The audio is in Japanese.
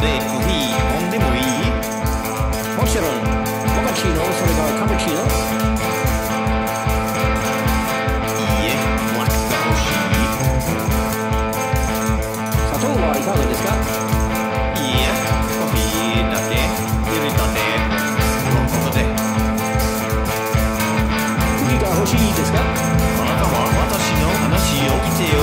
でコーヒー飲んでもいい？もちろん。モカチーノそれからカプチーノいいえワっが欲しい？砂糖はいかがですか？いいえコーヒーだけ入れたて。このことで。クが欲しいですか？あなたは私の話を聞いてよ。